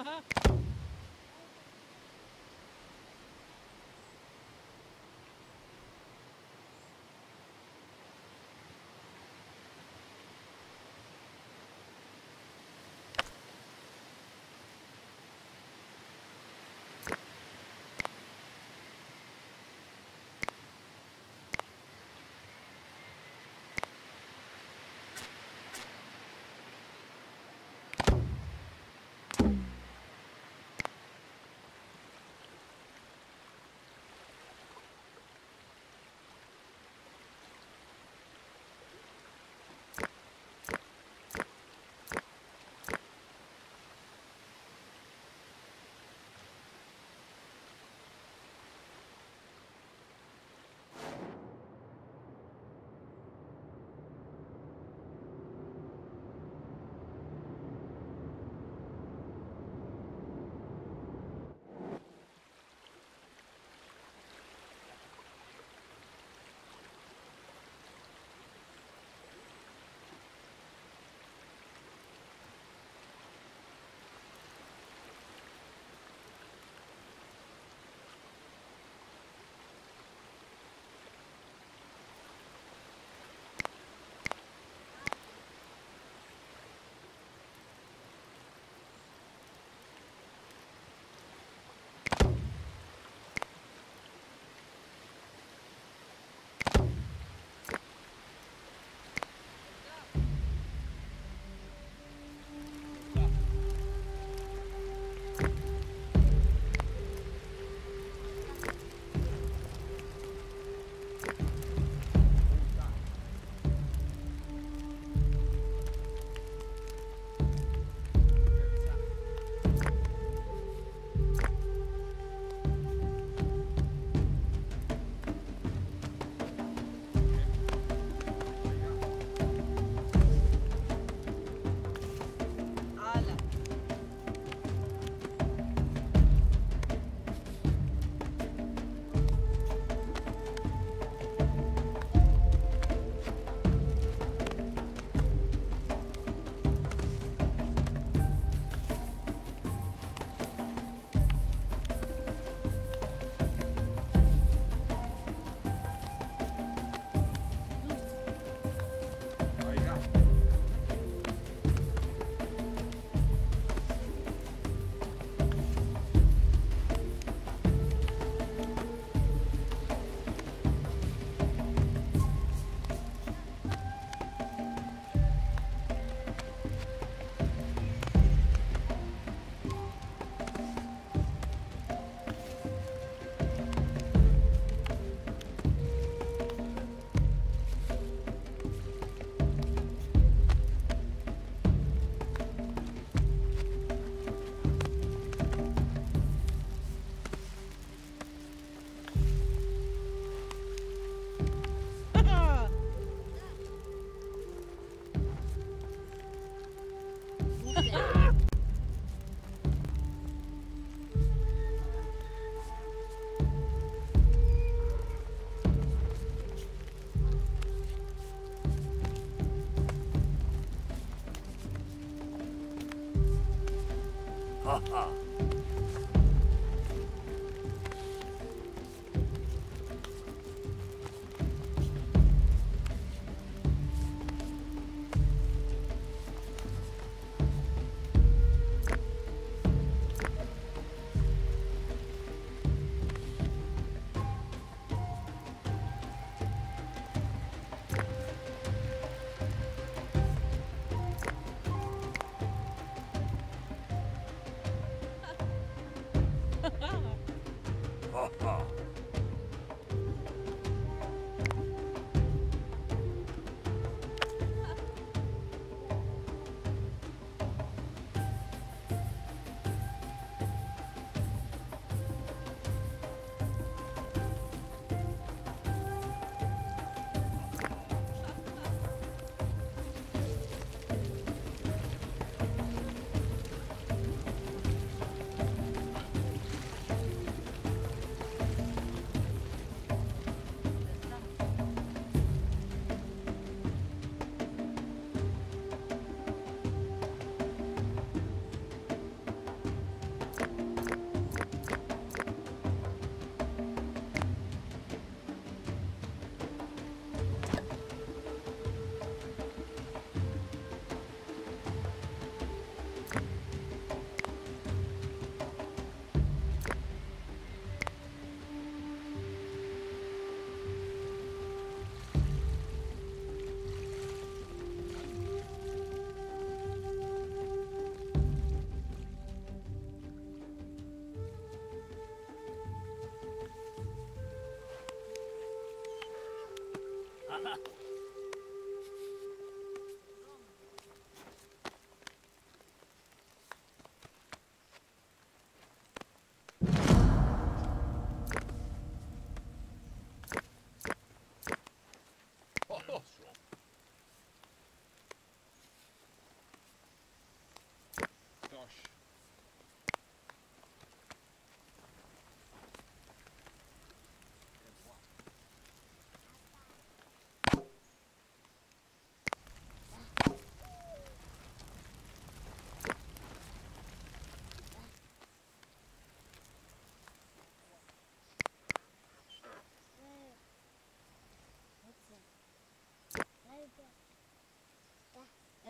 Uh-huh.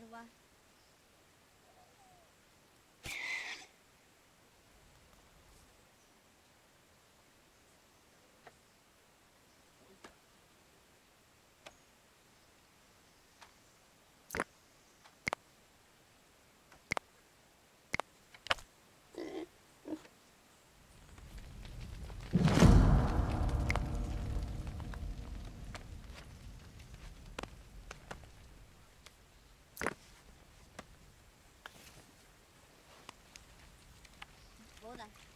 dalawa. 多的。